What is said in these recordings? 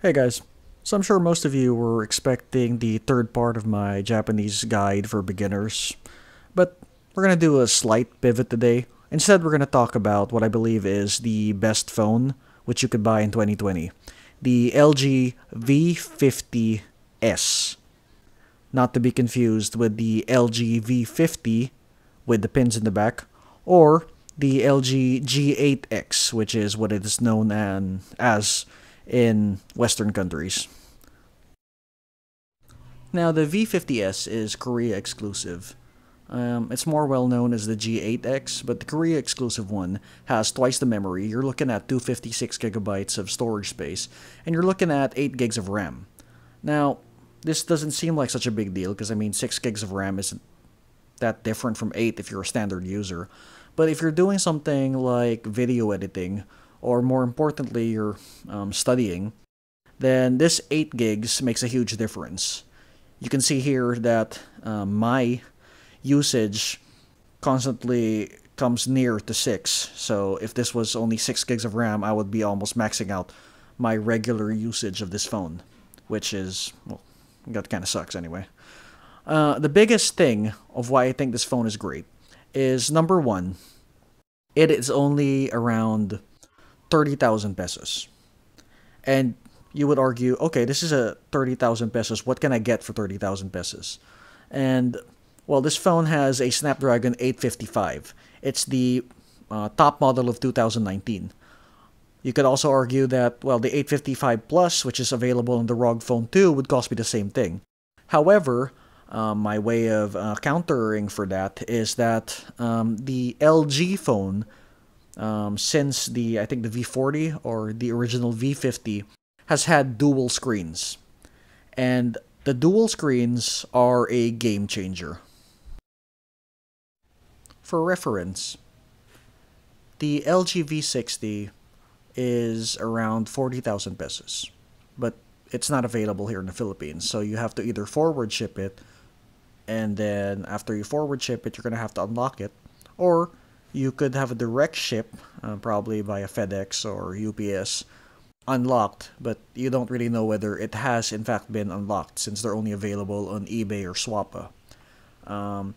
Hey guys, so I'm sure most of you were expecting the third part of my Japanese guide for beginners, but we're going to do a slight pivot today. Instead, we're going to talk about what I believe is the best phone which you could buy in 2020 the LG V50S. Not to be confused with the LG V50 with the pins in the back, or the LG G8X, which is what it is known as in Western countries. Now, the V50S is Korea exclusive. Um, it's more well known as the G8X, but the Korea exclusive one has twice the memory. You're looking at 256 gigabytes of storage space, and you're looking at 8 gigs of RAM. Now, this doesn't seem like such a big deal because I mean, 6 gigs of RAM isn't that different from 8 if you're a standard user. But if you're doing something like video editing, or more importantly, you're um, studying, then this 8 gigs makes a huge difference. You can see here that um, my usage constantly comes near to 6. So if this was only 6 gigs of RAM, I would be almost maxing out my regular usage of this phone, which is, well, that kind of sucks anyway. Uh, the biggest thing of why I think this phone is great is number one, it is only around 30,000 pesos. And you would argue, okay, this is a 30,000 pesos. What can I get for 30,000 pesos? And well, this phone has a Snapdragon 855. It's the uh, top model of 2019. You could also argue that, well, the 855 Plus, which is available in the ROG Phone 2, would cost me the same thing. However, um, my way of uh, countering for that is that um, the LG phone um, since the I think the V40 or the original V50 has had dual screens, and the dual screens are a game changer. For reference, the LG V60 is around 40,000 pesos, but it's not available here in the Philippines, so you have to either forward ship it, and then after you forward ship it, you're gonna have to unlock it, or you could have a direct ship, uh, probably via FedEx or UPS, unlocked, but you don't really know whether it has in fact been unlocked since they're only available on eBay or Swappa. Um,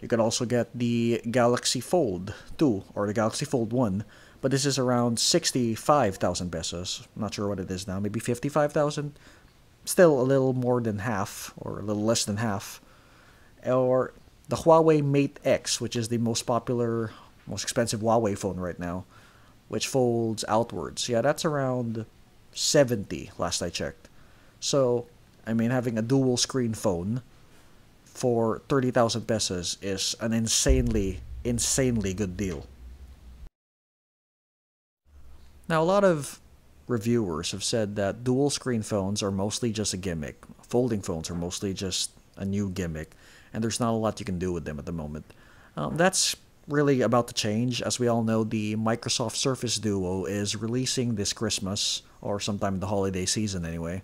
you could also get the Galaxy Fold 2 or the Galaxy Fold 1, but this is around 65,000 pesos. I'm not sure what it is now, maybe 55,000. Still a little more than half or a little less than half. Or the Huawei Mate X, which is the most popular most expensive Huawei phone right now, which folds outwards. Yeah, that's around 70 last I checked. So, I mean, having a dual screen phone for 30,000 pesos is an insanely, insanely good deal. Now, a lot of reviewers have said that dual screen phones are mostly just a gimmick. Folding phones are mostly just a new gimmick, and there's not a lot you can do with them at the moment. Um, that's really about to change. As we all know, the Microsoft Surface Duo is releasing this Christmas, or sometime in the holiday season anyway.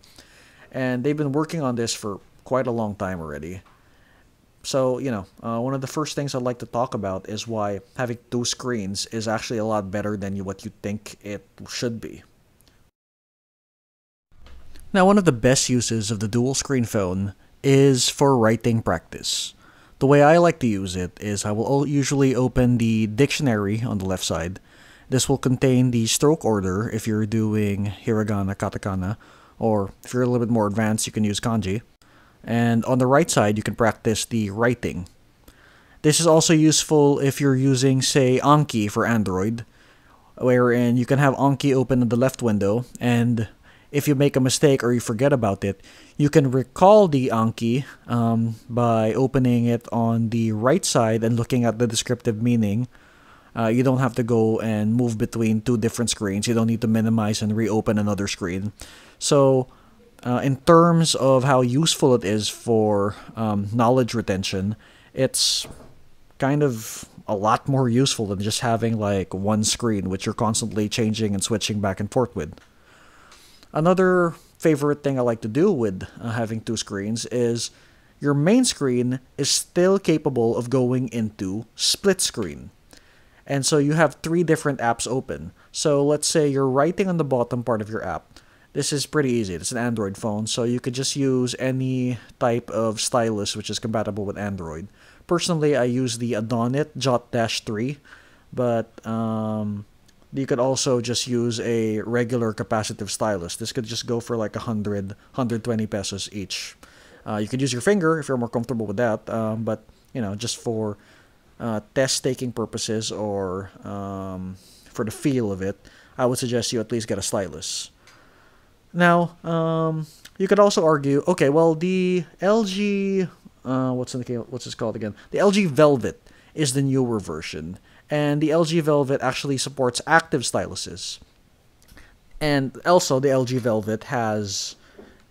And they've been working on this for quite a long time already. So, you know, uh, one of the first things I'd like to talk about is why having two screens is actually a lot better than what you think it should be. Now, one of the best uses of the dual screen phone is for writing practice. The way I like to use it is I will usually open the dictionary on the left side. This will contain the stroke order if you're doing hiragana, katakana, or if you're a little bit more advanced, you can use kanji. And on the right side, you can practice the writing. This is also useful if you're using, say, Anki for Android, wherein you can have Anki open in the left window, and if you make a mistake or you forget about it, you can recall the Anki um, by opening it on the right side and looking at the descriptive meaning. Uh, you don't have to go and move between two different screens. You don't need to minimize and reopen another screen. So, uh, in terms of how useful it is for um, knowledge retention, it's kind of a lot more useful than just having like one screen, which you're constantly changing and switching back and forth with. Another favorite thing I like to do with uh, having two screens is your main screen is still capable of going into split screen. And so you have three different apps open. So let's say you're writing on the bottom part of your app, this is pretty easy. It's an Android phone, so you could just use any type of stylus which is compatible with Android. Personally, I use the Adonit Jot Dash 3, but um, you could also just use a regular capacitive stylus. This could just go for like 100, 120 pesos each. Uh, you could use your finger if you're more comfortable with that, um, but you know, just for uh, test taking purposes or um, for the feel of it, I would suggest you at least get a stylus. Now, um, you could also argue, okay, well, the LG, uh, what's in the what's this called again? The LG Velvet is the newer version, and the LG Velvet actually supports active styluses. And also, the LG Velvet has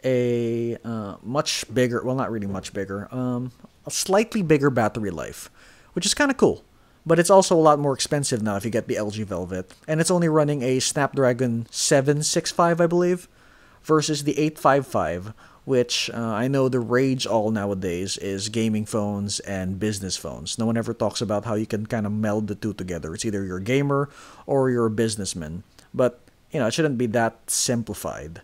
a uh, much bigger, well, not really much bigger, um, a slightly bigger battery life, which is kind of cool. But it's also a lot more expensive now if you get the LG Velvet. And it's only running a Snapdragon 765, I believe, versus the 855, which uh, I know the rage all nowadays is gaming phones and business phones. No one ever talks about how you can kind of meld the two together. It's either you're a gamer or you're a businessman. But, you know, it shouldn't be that simplified.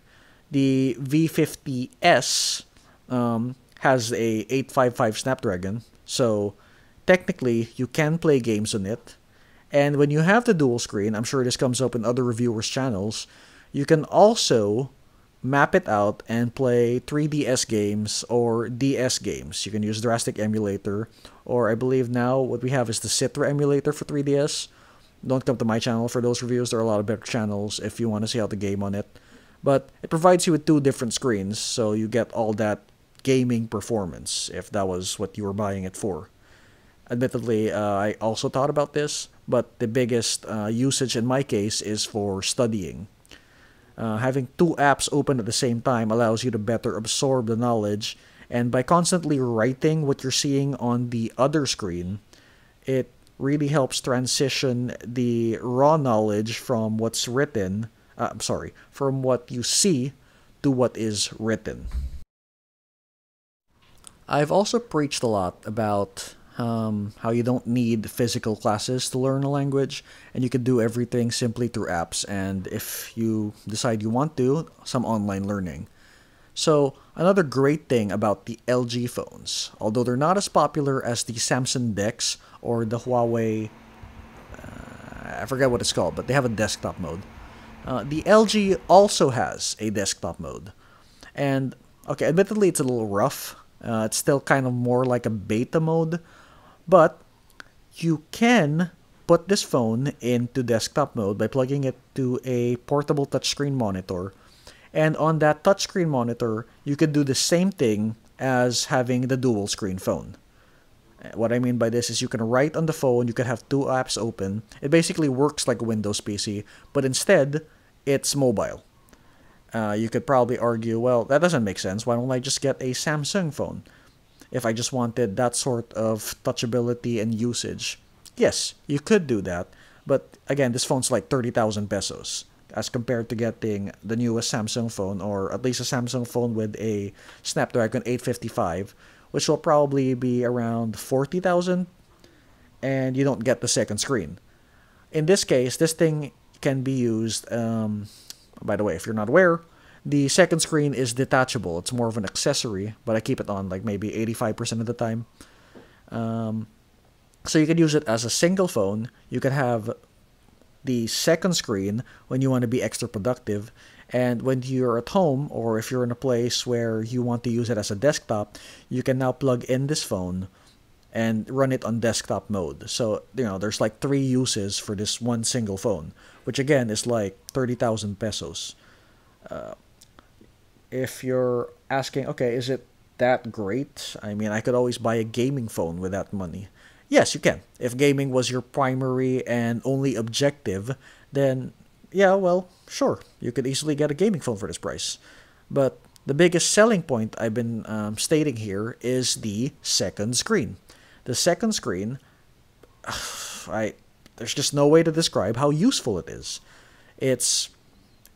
The V50S um, has a 855 Snapdragon, so technically you can play games on it. And when you have the dual screen, I'm sure this comes up in other reviewers' channels, you can also map it out and play 3DS games or DS games. You can use Drastic Emulator, or I believe now what we have is the Citra emulator for 3DS. Don't come to my channel for those reviews. There are a lot of better channels if you want to see how to game on it. But it provides you with two different screens, so you get all that gaming performance if that was what you were buying it for. Admittedly, uh, I also thought about this, but the biggest uh, usage in my case is for studying. Uh, having two apps open at the same time allows you to better absorb the knowledge, and by constantly writing what you're seeing on the other screen, it really helps transition the raw knowledge from what's written uh, I'm sorry, from what you see to what is written. I've also preached a lot about um, how you don't need physical classes to learn a language, and you can do everything simply through apps, and if you decide you want to, some online learning. So, another great thing about the LG phones, although they're not as popular as the Samsung DeX or the Huawei, uh, I forget what it's called, but they have a desktop mode. Uh, the LG also has a desktop mode. And, okay, admittedly it's a little rough. Uh, it's still kind of more like a beta mode. But you can put this phone into desktop mode by plugging it to a portable touchscreen monitor. And on that touchscreen monitor, you can do the same thing as having the dual screen phone. What I mean by this is you can write on the phone, you can have two apps open. It basically works like a Windows PC, but instead, it's mobile. Uh, you could probably argue, well, that doesn't make sense. Why don't I just get a Samsung phone? If I just wanted that sort of touchability and usage. Yes, you could do that. But again, this phone's like 30,000 pesos as compared to getting the newest Samsung phone or at least a Samsung phone with a Snapdragon 855 which will probably be around 40,000 and you don't get the second screen. In this case, this thing can be used, um, by the way, if you're not aware, the second screen is detachable. It's more of an accessory, but I keep it on like maybe 85% of the time. Um, so you can use it as a single phone. You can have the second screen when you want to be extra productive. And when you're at home or if you're in a place where you want to use it as a desktop, you can now plug in this phone and run it on desktop mode. So, you know, there's like three uses for this one single phone, which again is like 30,000 pesos. Uh, if you're asking, okay, is it that great? I mean, I could always buy a gaming phone with that money. Yes, you can. If gaming was your primary and only objective, then yeah, well, sure, you could easily get a gaming phone for this price. But the biggest selling point I've been um, stating here is the second screen. The second screen, I there's just no way to describe how useful it is. It's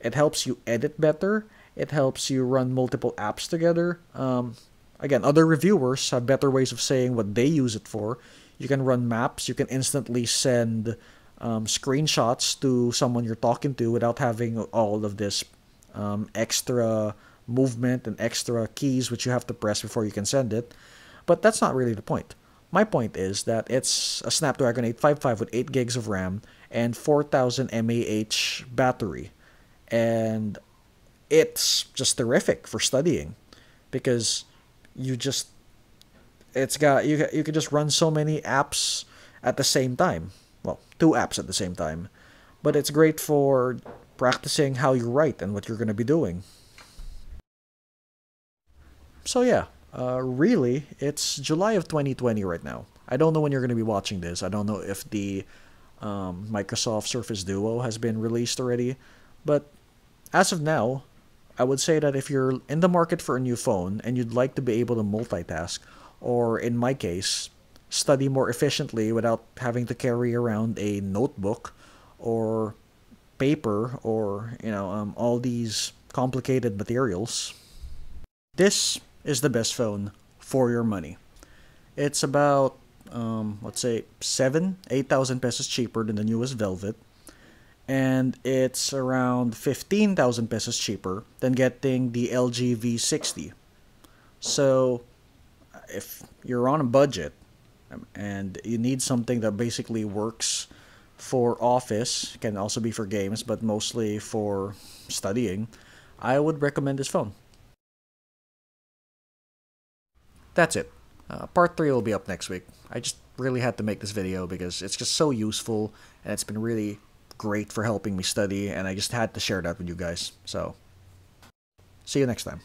it helps you edit better. It helps you run multiple apps together. Um, again, other reviewers have better ways of saying what they use it for. You can run maps. You can instantly send um, screenshots to someone you're talking to without having all of this um, extra movement and extra keys which you have to press before you can send it. But that's not really the point. My point is that it's a Snapdragon 855 with 8 gigs of RAM and 4000 mAh battery. And it's just terrific for studying because you just it's got you you can just run so many apps at the same time. Well, two apps at the same time. But it's great for practicing how you write and what you're going to be doing. So yeah, uh, really, it's July of 2020 right now. I don't know when you're going to be watching this. I don't know if the um, Microsoft Surface Duo has been released already, but as of now, I would say that if you're in the market for a new phone and you'd like to be able to multitask, or in my case, study more efficiently without having to carry around a notebook or paper or you know um, all these complicated materials, this is the best phone for your money. It's about um, let's say seven, eight thousand pesos cheaper than the newest Velvet, and it's around fifteen thousand pesos cheaper than getting the LG V60. So, if you're on a budget um, and you need something that basically works for office, can also be for games, but mostly for studying, I would recommend this phone. That's it. Uh, part 3 will be up next week. I just really had to make this video because it's just so useful and it's been really great for helping me study and I just had to share that with you guys. So, see you next time.